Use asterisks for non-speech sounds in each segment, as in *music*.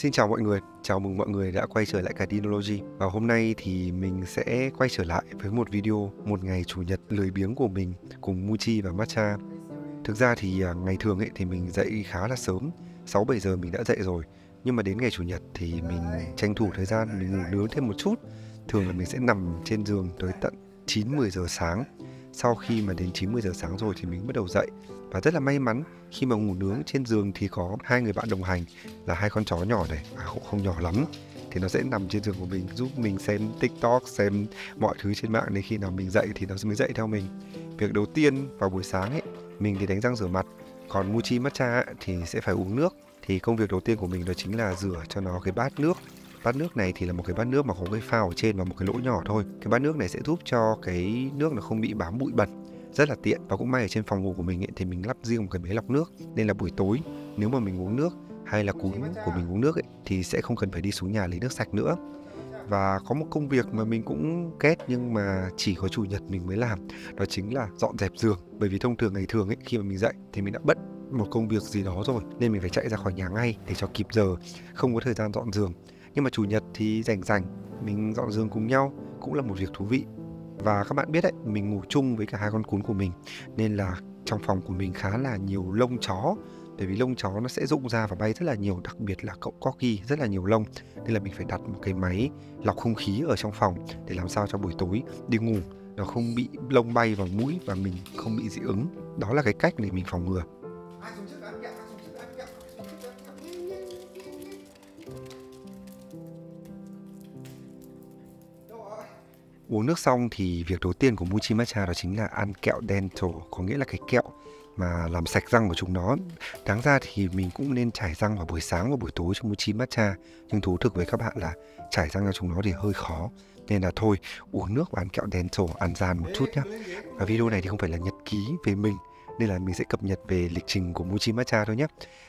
Xin chào mọi người, chào mừng mọi người đã quay trở lại Cardinology Và hôm nay thì mình sẽ quay trở lại với một video một ngày chủ nhật lười biếng của mình cùng Muchi và Matcha. Thực ra thì à, ngày thường ấy thì mình dậy khá là sớm 6-7 giờ mình đã dậy rồi. Nhưng mà đến ngày chủ nhật thì mình tranh thủ thời gian mình ngủ nướng thêm một chút. Thường là mình sẽ nằm trên giường tới tận 9-10 giờ sáng sau khi mà đến 90 giờ sáng rồi thì mình bắt đầu dậy. Và rất là may mắn khi mà ngủ nướng trên giường thì có hai người bạn đồng hành là hai con chó nhỏ này. À, cũng không nhỏ lắm. Thì nó sẽ nằm trên giường của mình giúp mình xem tiktok xem mọi thứ trên mạng đến khi nào mình dậy thì nó mới dậy theo mình. Việc đầu tiên vào buổi sáng ấy mình thì đánh răng rửa mặt còn mochi matcha thì sẽ phải uống nước. Thì công việc đầu tiên của mình đó chính là rửa cho nó cái bát nước bát nước này thì là một cái bát nước mà có cái phao ở trên và một cái lỗ nhỏ thôi. Cái bát nước này sẽ giúp cho cái nước nó không bị bám bụi bẩn rất là tiện. Và cũng may ở trên phòng ngủ của mình ấy, thì mình lắp riêng một cái máy lọc nước. Nên là buổi tối nếu mà mình uống nước hay là cún của mình uống nước ấy, thì sẽ không cần phải đi xuống nhà lấy nước sạch nữa. Và có một công việc mà mình cũng ghét nhưng mà chỉ có chủ nhật mình mới làm đó chính là dọn dẹp giường. Bởi vì thông thường ngày thường ấy khi mà mình dậy thì mình đã bận một công việc gì đó rồi nên mình phải chạy ra khỏi nhà ngay để cho kịp giờ không có thời gian dọn giường nhưng mà chủ nhật thì rảnh rảnh, mình dọn giường cùng nhau cũng là một việc thú vị. Và các bạn biết đấy, mình ngủ chung với cả hai con cún của mình, nên là trong phòng của mình khá là nhiều lông chó. Bởi vì lông chó nó sẽ rụng ra và bay rất là nhiều, đặc biệt là cậu corgi rất là nhiều lông. Nên là mình phải đặt một cái máy lọc không khí ở trong phòng để làm sao cho buổi tối đi ngủ nó không bị lông bay vào mũi và mình không bị dị ứng. Đó là cái cách để mình phòng ngừa. Uống nước xong thì việc đầu tiên của Muchi Matcha đó chính là ăn kẹo dental, có nghĩa là cái kẹo mà làm sạch răng của chúng nó. Đáng ra thì mình cũng nên trải răng vào buổi sáng và buổi tối cho Muchi Matcha, nhưng thú thực với các bạn là trải răng cho chúng nó thì hơi khó. Nên là thôi, uống nước và ăn kẹo dental, ăn gian một chút nhé. Và video này thì không phải là nhật ký về mình, nên là mình sẽ cập nhật về lịch trình của mochi Matcha thôi nhé.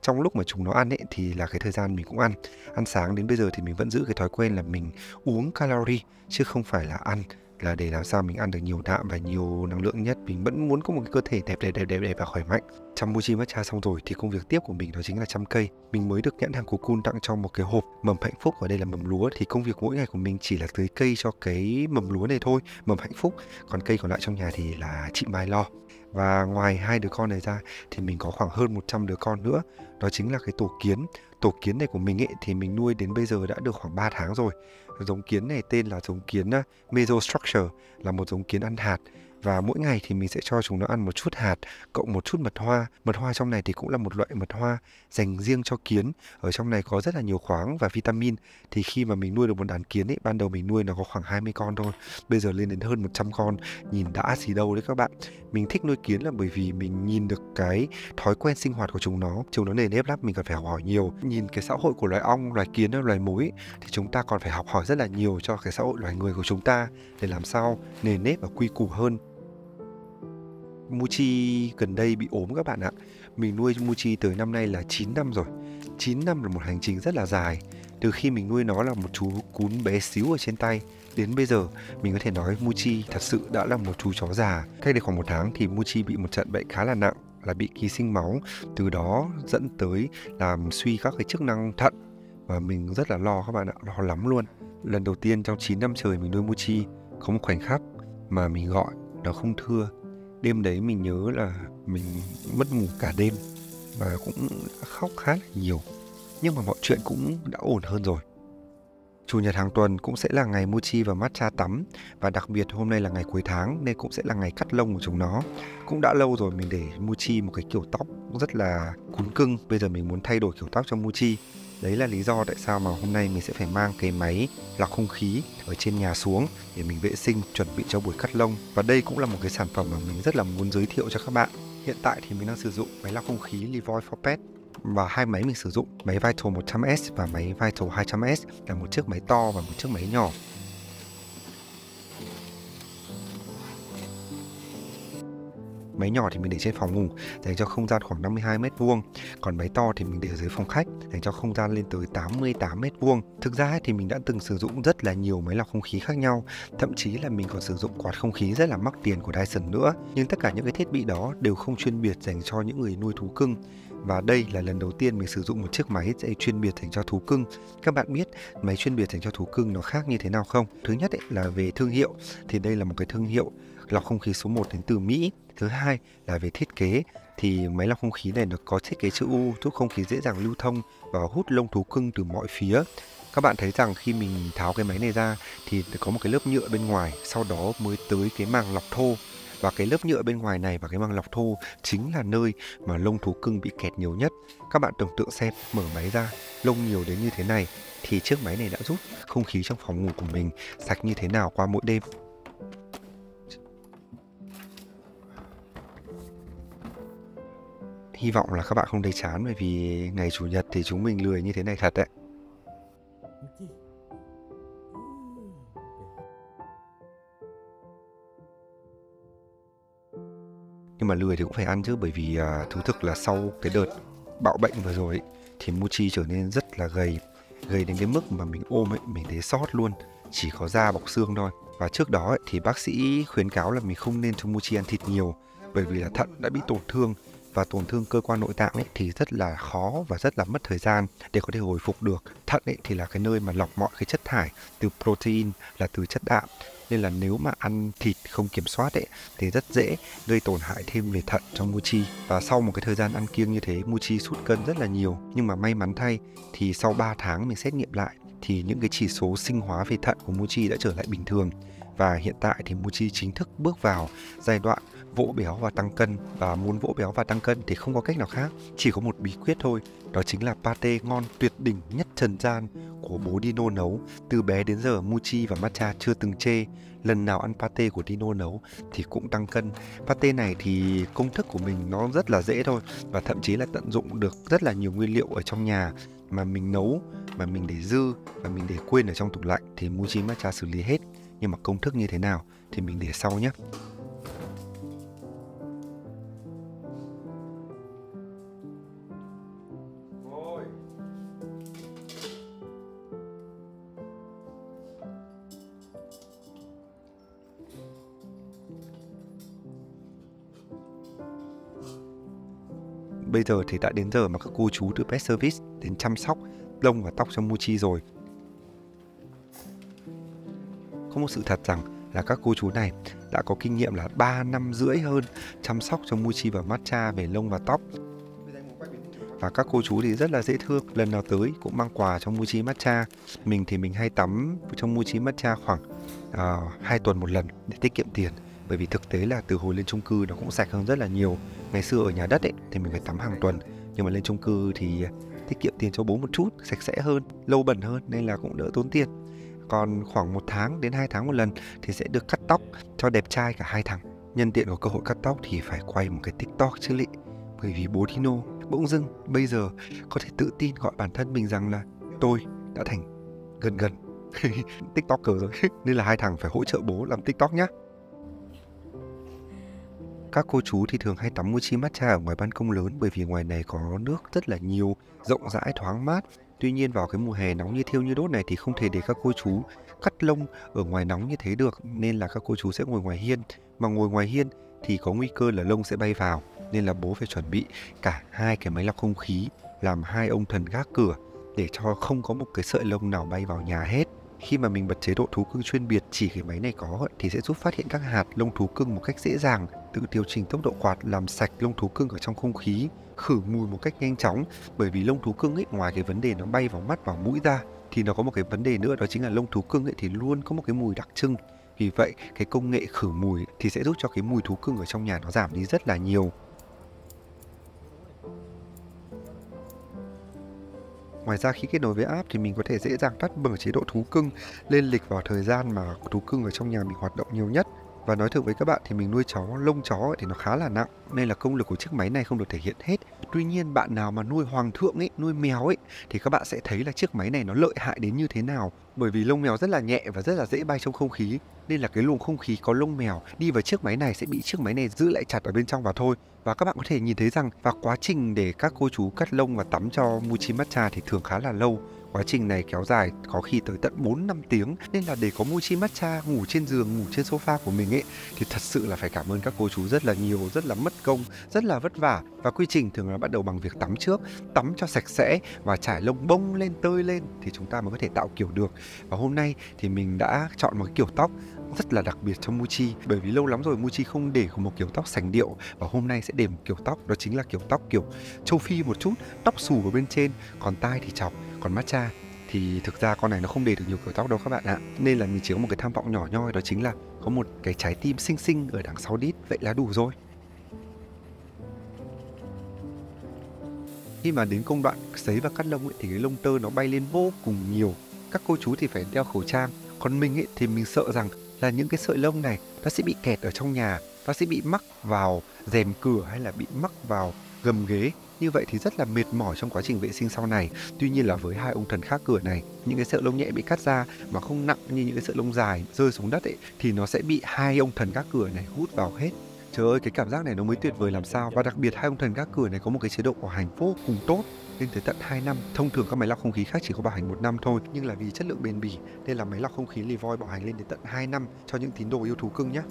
Trong lúc mà chúng nó ăn ấy, thì là cái thời gian mình cũng ăn. Ăn sáng đến bây giờ thì mình vẫn giữ cái thói quen là mình uống calorie, chứ không phải là ăn, là để làm sao mình ăn được nhiều đạm và nhiều năng lượng nhất. Mình vẫn muốn có một cái cơ thể đẹp đẹp đẹp đẹp đẹp và khỏe mạnh. Chăm mochi matcha xong rồi thì công việc tiếp của mình đó chính là chăm cây. Mình mới được nhãn hàng của cun tặng cho một cái hộp mầm hạnh phúc. Và đây là mầm lúa, thì công việc mỗi ngày của mình chỉ là tưới cây cho cái mầm lúa này thôi, mầm hạnh phúc. Còn cây còn lại trong nhà thì là chị Mai lo và ngoài hai đứa con này ra thì mình có khoảng hơn 100 đứa con nữa. Đó chính là cái tổ kiến. Tổ kiến này của mình ấy thì mình nuôi đến bây giờ đã được khoảng 3 tháng rồi. Giống kiến này tên là giống kiến ờ, mesostructure, là một giống kiến ăn hạt và mỗi ngày thì mình sẽ cho chúng nó ăn một chút hạt, cộng một chút mật hoa. Mật hoa trong này thì cũng là một loại mật hoa dành riêng cho kiến. Ở trong này có rất là nhiều khoáng và vitamin. Thì khi mà mình nuôi được một đàn kiến ấy, ban đầu mình nuôi nó có khoảng 20 con thôi. Bây giờ lên đến hơn 100 con. Nhìn đã gì đâu đấy các bạn. Mình thích nuôi kiến là bởi vì mình nhìn được cái thói quen sinh hoạt của chúng nó. Chúng nó nề nếp lắm, mình cần phải học hỏi nhiều. Nhìn cái xã hội của loài ong, loài kiến loài mối thì chúng ta còn phải học hỏi rất là nhiều cho cái xã hội loài người của chúng ta. Để làm sao nề nếp và quy củ hơn. Muchi gần đây bị ốm các bạn ạ. Mình nuôi Muchi tới năm nay là 9 năm rồi. 9 năm là một hành trình rất là dài. Từ khi mình nuôi nó là một chú cún bé xíu ở trên tay đến bây giờ mình có thể nói Muchi thật sự đã là một chú chó già. Cách đây khoảng một tháng thì Muchi bị một trận bệnh khá là nặng là bị ký sinh máu, từ đó dẫn tới làm suy các cái chức năng thận và mình rất là lo các bạn ạ, lo lắm luôn. Lần đầu tiên trong 9 năm trời mình nuôi Muchi có một khoảnh khắc mà mình gọi nó không thưa đêm đấy mình nhớ là mình mất ngủ cả đêm và cũng khóc khá là nhiều. Nhưng mà mọi chuyện cũng đã ổn hơn rồi. Chủ nhật hàng tuần cũng sẽ là ngày Mochi và Matcha tắm và đặc biệt hôm nay là ngày cuối tháng nên cũng sẽ là ngày cắt lông của chúng nó. Cũng đã lâu rồi mình để Mochi một cái kiểu tóc rất là cún cưng, bây giờ mình muốn thay đổi kiểu tóc cho Mochi. Đấy là lý do tại sao mà hôm nay mình sẽ phải mang cái máy lọc không khí ở trên nhà xuống để mình vệ sinh, chuẩn bị cho buổi cắt lông. Và đây cũng là một cái sản phẩm mà mình rất là muốn giới thiệu cho các bạn. Hiện tại thì mình đang sử dụng máy lọc không khí Levoy for Pet và hai máy mình sử dụng, máy Vital 100S và máy Vital 200S là một chiếc máy to và một chiếc máy nhỏ Máy nhỏ thì mình để trên phòng ngủ dành cho không gian khoảng 52 mét vuông, còn máy to thì mình để ở dưới phòng khách dành cho không gian lên tới 88 mét vuông. Thực ra thì mình đã từng sử dụng rất là nhiều máy lọc không khí khác nhau, thậm chí là mình còn sử dụng quạt không khí rất là mắc tiền của Dyson nữa. Nhưng tất cả những cái thiết bị đó đều không chuyên biệt dành cho những người nuôi thú cưng và đây là lần đầu tiên mình sử dụng một chiếc máy chuyên biệt dành cho thú cưng. Các bạn biết máy chuyên biệt dành cho thú cưng nó khác như thế nào không? Thứ nhất ấy, là về thương hiệu thì đây là một cái thương hiệu lọc không khí số 1 đến từ Mỹ. Thứ hai là về thiết kế thì máy lọc không khí này nó có thiết kế chữ U giúp không khí dễ dàng lưu thông và hút lông thú cưng từ mọi phía. Các bạn thấy rằng khi mình tháo cái máy này ra thì có một cái lớp nhựa bên ngoài, sau đó mới tới cái màng lọc thô và cái lớp nhựa bên ngoài này và cái màng lọc thô chính là nơi mà lông thú cưng bị kẹt nhiều nhất. Các bạn tưởng tượng xem, mở máy ra, lông nhiều đến như thế này thì chiếc máy này đã giúp không khí trong phòng ngủ của mình sạch như thế nào qua mỗi đêm. Hy vọng là các bạn không thấy chán bởi vì ngày chủ nhật thì chúng mình lười như thế này thật đấy. Nhưng mà lười thì cũng phải ăn chứ bởi vì à, thú thực là sau cái đợt bạo bệnh vừa rồi ấy, thì Mochi trở nên rất là gầy. Gầy đến cái mức mà mình ôm ấy, mình thấy sót luôn. Chỉ có da bọc xương thôi. Và trước đó ấy, thì bác sĩ khuyến cáo là mình không nên cho Mochi ăn thịt nhiều bởi vì là thận đã bị tổn thương và tổn thương cơ quan nội tạng ấy thì rất là khó và rất là mất thời gian để có thể hồi phục được. Thận ấy thì là cái nơi mà lọc mọi cái chất thải từ protein là từ chất đạm nên là nếu mà ăn thịt không kiểm soát ấy, thì rất dễ gây tổn hại thêm về thận cho Muchi và sau một cái thời gian ăn kiêng như thế Muchi sút cân rất là nhiều. Nhưng mà may mắn thay, thì sau 3 tháng mình xét nghiệm lại, thì những cái chỉ số sinh hóa về thận của Muchi đã trở lại bình thường và hiện tại thì Muji chính thức bước vào giai đoạn vỗ béo và tăng cân và muốn vỗ béo và tăng cân thì không có cách nào khác, chỉ có một bí quyết thôi, đó chính là pate ngon tuyệt đỉnh nhất trần gian của bố Dino nấu. Từ bé đến giờ Muchi và Matcha chưa từng chê lần nào ăn pate của Dino nấu thì cũng tăng cân. Pate này thì công thức của mình nó rất là dễ thôi và thậm chí là tận dụng được rất là nhiều nguyên liệu ở trong nhà mà mình nấu, mà mình để dư và mình để quên ở trong tủ lạnh thì Muchi Matcha xử lý hết nhưng mà công thức như thế nào thì mình để sau nhé Bây giờ thì đã đến giờ mà các cô chú từ Pet Service đến chăm sóc lông và tóc cho Muchi rồi. Có một sự thật rằng là các cô chú này đã có kinh nghiệm là 3 năm rưỡi hơn chăm sóc cho Muchi và Matcha về lông và tóc. Và các cô chú thì rất là dễ thương, lần nào tới cũng mang quà cho Muchi Matcha. Mình thì mình hay tắm trong Muchi Matcha khoảng à, uh, 2 tuần một lần để tiết kiệm tiền. Bởi vì thực tế là từ hồi lên chung cư nó cũng sạch hơn rất là nhiều. Ngày xưa ở nhà đất ấy thì mình phải tắm hàng tuần. Nhưng mà lên chung cư thì tiết kiệm tiền cho bố một chút sạch sẽ hơn lâu bẩn hơn nên là cũng đỡ tốn tiền còn khoảng một tháng đến hai tháng một lần thì sẽ được cắt tóc cho đẹp trai cả hai thằng. Nhân tiện có cơ hội cắt tóc thì phải quay một cái tiktok chứ lị, bởi vì bố Tino bỗng dưng bây giờ có thể tự tin gọi bản thân mình rằng là tôi đã thành gần gần *laughs* tiktoker rồi, *laughs* nên là hai thằng phải hỗ trợ bố làm tiktok nhá các cô chú thì thường hay tắm mochi matcha ở ngoài ban công lớn bởi vì ngoài này có nước rất là nhiều, rộng rãi thoáng mát. Tuy nhiên vào cái mùa hè nóng như thiêu như đốt này thì không thể để các cô chú cắt lông ở ngoài nóng như thế được nên là các cô chú sẽ ngồi ngoài hiên. Mà ngồi ngoài hiên thì có nguy cơ là lông sẽ bay vào nên là bố phải chuẩn bị cả hai cái máy lọc không khí làm hai ông thần gác cửa để cho không có một cái sợi lông nào bay vào nhà hết. Khi mà mình bật chế độ thú cưng chuyên biệt chỉ cái máy này có thì sẽ giúp phát hiện các hạt lông thú cưng một cách dễ dàng, tự điều chỉnh tốc độ quạt làm sạch lông thú cưng ở trong không khí, khử mùi một cách nhanh chóng. Bởi vì lông thú cưng ấy ngoài cái vấn đề nó bay vào mắt vào mũi ra thì nó có một cái vấn đề nữa đó chính là lông thú cưng ấy thì luôn có một cái mùi đặc trưng. Vì vậy cái công nghệ khử mùi thì sẽ giúp cho cái mùi thú cưng ở trong nhà nó giảm đi rất là nhiều. Ngoài ra khi kết nối với app thì mình có thể dễ dàng tắt mở chế độ thú cưng, lên lịch vào thời gian mà thú cưng ở trong nhà mình hoạt động nhiều nhất. Và nói thực với các bạn thì mình nuôi chó, lông chó thì nó khá là nặng nên là công lực của chiếc máy này không được thể hiện hết. Tuy nhiên bạn nào mà nuôi hoàng thượng ấy, nuôi mèo ấy thì các bạn sẽ thấy là chiếc máy này nó lợi hại đến như thế nào. Bởi vì lông mèo rất là nhẹ và rất là dễ bay trong không khí nên là cái luồng không khí có lông mèo đi vào chiếc máy này sẽ bị chiếc máy này giữ lại chặt ở bên trong và thôi. Và các bạn có thể nhìn thấy rằng và quá trình để các cô chú cắt lông và tắm cho Muchi Matcha thì thường khá là lâu Quá trình này kéo dài có khi tới tận 4 năm tiếng nên là để có mochi matcha ngủ trên giường, ngủ trên sofa của mình ấy thì thật sự là phải cảm ơn các cô chú rất là nhiều, rất là mất công, rất là vất vả. Và quy trình thường là bắt đầu bằng việc tắm trước, tắm cho sạch sẽ và trải lông bông lên tơi lên thì chúng ta mới có thể tạo kiểu được. Và hôm nay thì mình đã chọn một cái kiểu tóc rất là đặc biệt cho Muji bởi vì lâu lắm rồi Muji không để một kiểu tóc sành điệu và hôm nay sẽ để một kiểu tóc đó chính là kiểu tóc kiểu châu Phi một chút tóc xù ở bên trên còn tai thì chọc còn matcha. Thì thực ra con này nó không để được nhiều kiểu tóc đâu các bạn ạ. Nên là mình chỉ có một cái tham vọng nhỏ nhoi đó chính là có một cái trái tim xinh xinh ở đằng sau đít vậy là đủ rồi. Khi mà đến công đoạn sấy và cắt lông ấy, thì cái lông tơ nó bay lên vô cùng nhiều. Các cô chú thì phải đeo khẩu trang. Còn mình ấy, thì mình sợ rằng là những cái sợi lông này, nó sẽ bị kẹt ở trong nhà, nó sẽ bị mắc vào rèm cửa hay là bị mắc vào gầm ghế. Như vậy thì rất là mệt mỏi trong quá trình vệ sinh sau này. Tuy nhiên là với hai ông thần khác cửa này, những cái sợi lông nhẹ bị cắt ra mà không nặng như những cái sợi lông dài rơi xuống đất ấy, thì nó sẽ bị hai ông thần các cửa này hút vào hết trời ơi cái cảm giác này nó mới tuyệt vời làm sao và đặc biệt hai ông thần gác cửa này có một cái chế độ bảo hành vô cùng tốt lên tới tận 2 năm. Thông thường các máy lọc không khí khác chỉ có bảo hành một năm thôi, nhưng là vì chất lượng bền bỉ nên là máy lọc không khí Levoy bảo hành lên đến tận 2 năm cho những tín đồ yêu thú cưng nhé.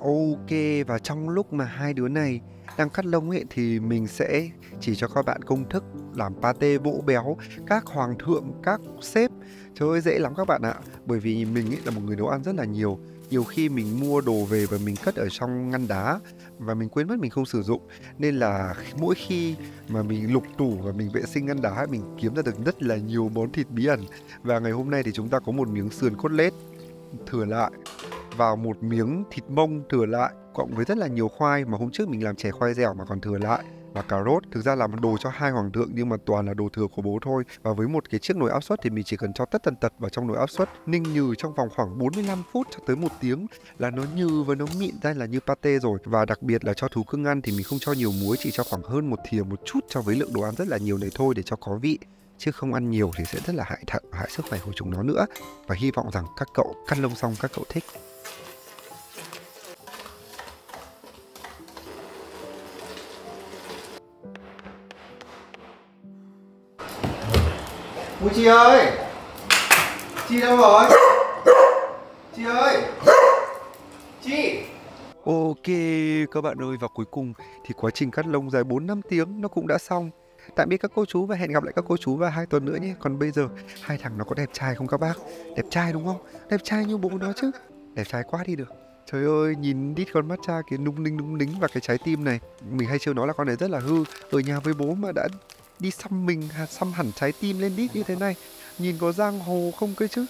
Ok và trong lúc mà hai đứa này đang cắt lông ấy thì mình sẽ chỉ cho các bạn công thức làm pate vỗ béo các hoàng thượng các sếp trời ơi dễ lắm các bạn ạ bởi vì mình ấy là một người nấu ăn rất là nhiều nhiều khi mình mua đồ về và mình cất ở trong ngăn đá và mình quên mất mình không sử dụng. Nên là mỗi khi mà mình lục tủ và mình vệ sinh ngăn đá, mình kiếm ra được rất là nhiều món thịt bí ẩn. Và ngày hôm nay thì chúng ta có một miếng sườn cốt lết thừa lại vào một miếng thịt mông thừa lại, cộng với rất là nhiều khoai mà hôm trước mình làm chè khoai dẻo mà còn thừa lại và cà rốt. Thực ra là một đồ cho hai hoàng thượng, nhưng mà toàn là đồ thừa của bố thôi. Và với một cái chiếc nồi áp suất thì mình chỉ cần cho tất tần tật vào trong nồi áp suất, ninh nhừ trong vòng khoảng 45 phút cho tới một tiếng là nó nhừ và nó mịn ra là như pate rồi. Và đặc biệt là cho thú cưng ăn thì mình không cho nhiều muối, chỉ cho khoảng hơn một thìa một chút cho với lượng đồ ăn rất là nhiều này thôi để cho có vị. Chứ không ăn nhiều thì sẽ rất là hại thận hại sức khỏe của chúng nó nữa. Và hy vọng rằng các cậu cắt lông xong các cậu thích. Bùi chị ơi Chị đâu rồi Chị ơi Chị Ok các bạn ơi và cuối cùng thì quá trình cắt lông dài 4 năm tiếng nó cũng đã xong. Tạm biệt các cô chú và hẹn gặp lại các cô chú vào hai tuần nữa nhé. Còn bây giờ hai thằng nó có đẹp trai không các bác? Đẹp trai đúng không? Đẹp trai như bố nó chứ. Đẹp trai quá đi được. Trời ơi, nhìn đít con mắt cha kia nung ninh nung nính và cái trái tim này. Mình hay trêu nó là con này rất là hư. Ở nhà với bố mà đã đi xăm mình, xăm hẳn trái tim lên đít như thế này. Nhìn có giang hồ không cơ chứ.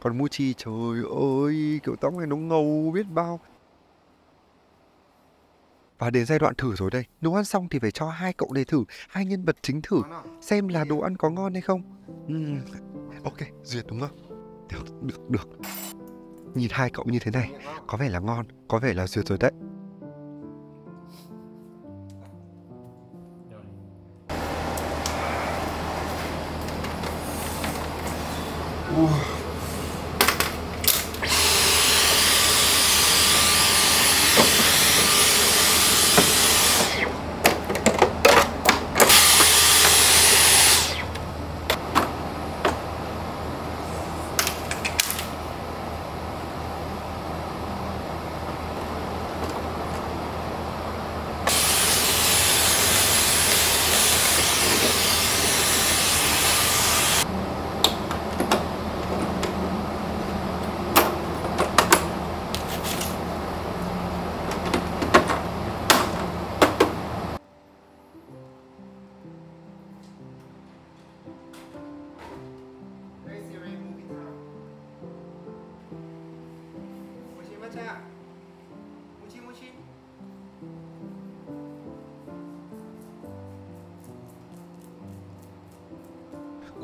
Còn Muchi trời ơi, kiểu tóc này nó ngầu biết bao. Và đến giai đoạn thử rồi đây. Nấu ăn xong thì phải cho hai cậu đề thử, hai nhân vật chính thử, xem là đồ ăn có ngon hay không. Uhm, ok, duyệt đúng không? Được, được, được. Nhìn hai cậu như thế này, có vẻ là ngon, có vẻ là duyệt rồi đấy. Uh.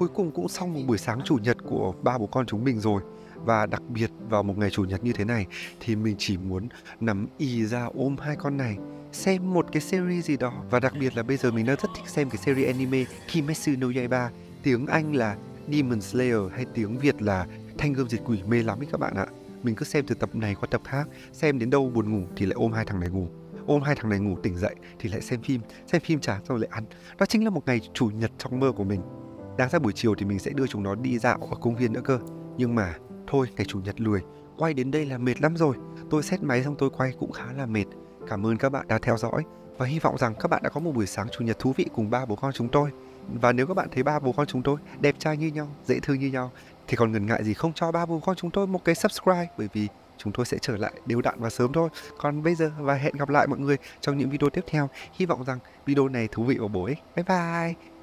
Cuối cùng cũng xong một buổi sáng chủ nhật của ba bố con chúng mình rồi. Và đặc biệt vào một ngày chủ nhật như thế này thì mình chỉ muốn nắm y ra ôm hai con này, xem một cái series gì đó. Và đặc biệt là bây giờ mình đang rất thích xem cái series anime Kimetsu no Yaiba. Tiếng Anh là Demon Slayer hay tiếng Việt là Thanh gươm diệt quỷ, mê lắm ấy các bạn ạ. Mình cứ xem từ tập này qua tập khác, xem đến đâu buồn ngủ thì lại ôm hai thằng này ngủ. Ôm hai thằng này ngủ tỉnh dậy thì lại xem phim xem phim chán rồi lại ăn. Đó chính là một ngày chủ nhật trong mơ của mình. Đáng ra buổi chiều thì mình sẽ đưa chúng nó đi dạo ở công viên nữa cơ. Nhưng mà thôi ngày chủ nhật lười, quay đến đây là mệt lắm rồi. Tôi xét máy xong tôi quay cũng khá là mệt. Cảm ơn các bạn đã theo dõi và hy vọng rằng các bạn đã có một buổi sáng chủ nhật thú vị cùng ba bố con chúng tôi. Và nếu các bạn thấy ba bố con chúng tôi đẹp trai như nhau, dễ thương như nhau thì còn ngần ngại gì không cho ba bố con chúng tôi một cái subscribe bởi vì chúng tôi sẽ trở lại đều đặn và sớm thôi. Còn bây giờ và hẹn gặp lại mọi người trong những video tiếp theo. Hy vọng rằng video này thú vị và bổ ích. Bye bye.